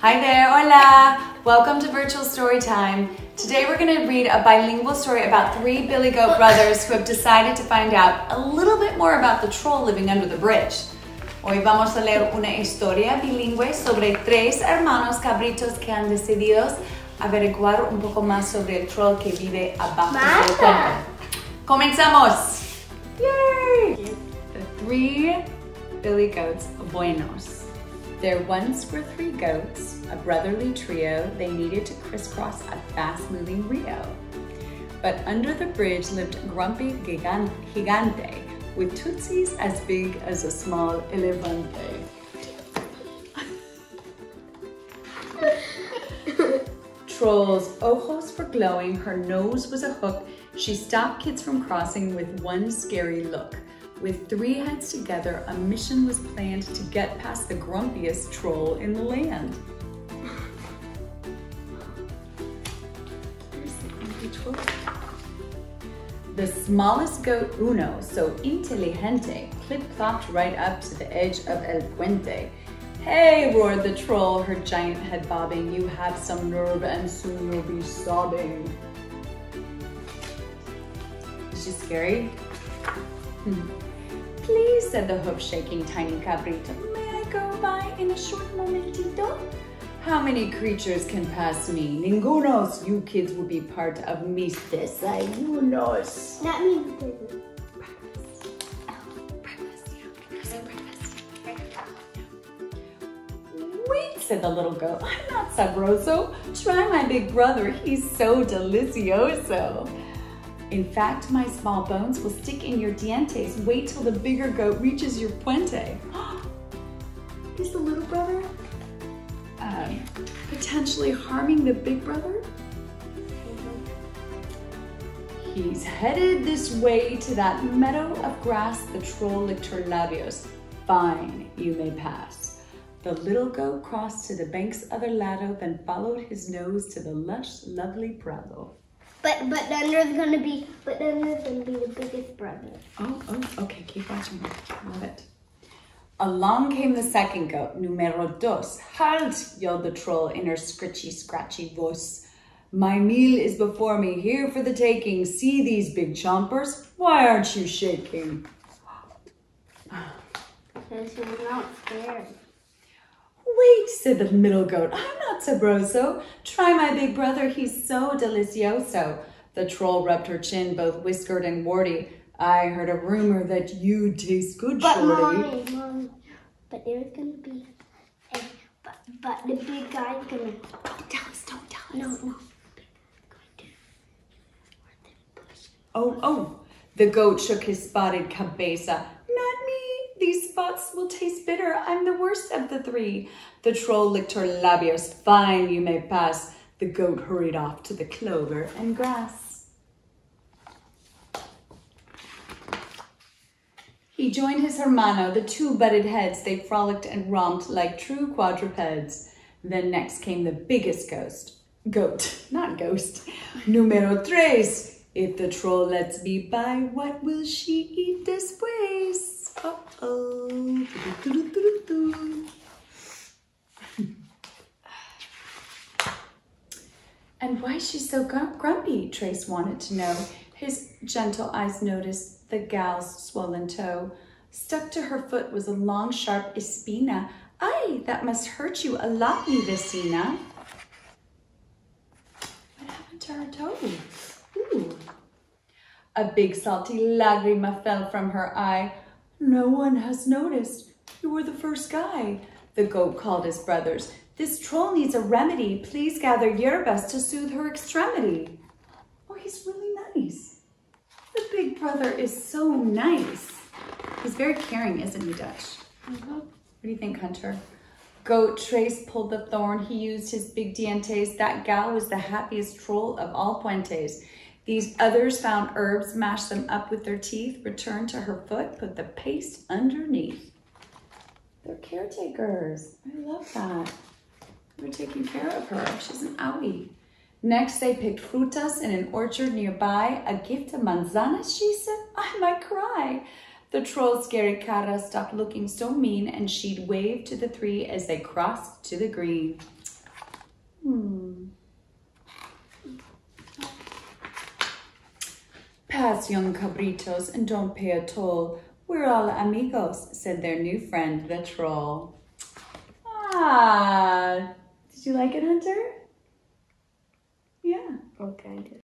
Hi there, hola! Welcome to Virtual Story Time. Today we're going to read a bilingual story about three Billy Goat brothers who have decided to find out a little bit more about the troll living under the bridge. Hoy vamos a leer una historia bilingüe sobre tres hermanos cabritos que han decidido averiguar un poco más sobre el troll que vive abajo del puente. ¡Comenzamos! Yay! The three Billy Goats Buenos. There once were three goats, a brotherly trio. They needed to crisscross a fast-moving Rio. But under the bridge lived Grumpy Gigante, with tootsies as big as a small elefante. Troll's ojos were glowing, her nose was a hook. She stopped kids from crossing with one scary look. With three heads together, a mission was planned to get past the grumpiest troll in the land. The smallest goat, Uno, so inteligente, clip-clopped right up to the edge of El Puente. Hey, roared the troll, her giant head bobbing, you have some nerve and soon you'll be sobbing. Is she scary? Hmm. Please, said the hoof-shaking tiny cabrito. May I go by in a short momentito? How many creatures can pass me? Ningunos, you kids will be part of mis desayunos. That means breakfast. Wait, said the little goat. I'm not sabroso. Try my big brother. He's so delicioso. In fact, my small bones will stick in your dientes. Wait till the bigger goat reaches your puente. Is the little brother um, potentially harming the big brother? He's headed this way to that meadow of grass. The troll licked her labios. Fine, you may pass. The little goat crossed to the bank's other lado, then followed his nose to the lush, lovely prado. But but then there's gonna be but then there's gonna be the biggest brother. Oh, oh, okay, keep watching. Love it. Along came the second goat, numero dos. Halt, yelled the troll in her scritchy, scratchy voice. My meal is before me, here for the taking. See these big chompers? Why aren't you shaking? Because he was not scared. Wait, said the middle goat. I'm not sabroso. Try my big brother. He's so delicioso. The troll rubbed her chin, both whiskered and warty. I heard a rumor that you taste good, But shorty. mommy, mommy, but there's gonna be a but but the big guy's gonna Don't tell us, don't tell us. no no. Oh, oh. The goat shook his spotted cabeza. Not. These spots will taste bitter. I'm the worst of the three. The troll licked her labios. Fine, you may pass. The goat hurried off to the clover and grass. He joined his hermano, the two butted heads. They frolicked and romped like true quadrupeds. Then next came the biggest ghost. Goat, not ghost. Numero tres. If the troll lets me by, what will she eat después? Uh-oh. Do-do-do-do-do-do. And why is she so grumpy? Tres wanted to know. His gentle eyes noticed the gal's swollen toe. Stuck to her foot was a long, sharp espina. Ay, that must hurt you a lot, mi vecina. What happened to her toe? Ooh. A big salty lagrima fell from her eye. No one has noticed. You were the first guy. The goat called his brothers. This troll needs a remedy. Please gather yerbas to soothe her extremity. Oh, he's really nice. The big brother is so nice. He's very caring, isn't he, Dutch? Mm-hmm. What do you think, Hunter? Goat Tres pulled the thorn. He used his big dientes. That gal was the happiest troll of all puentes. These others found herbs, mashed them up with their teeth, returned to her foot, put the paste underneath. They're caretakers. I love that. They're taking care of her. She's an owie. Next, they picked frutas in an orchard nearby. A gift of manzanas, she said. I might cry. The troll's scary cara stopped looking so mean and she'd wave to the three as they crossed to the green. Hmm. Pass, young cabritos, and don't pay a toll. We're all amigos, said their new friend, the troll. Ah, did you like it, Hunter? Yeah. Okay, kind of.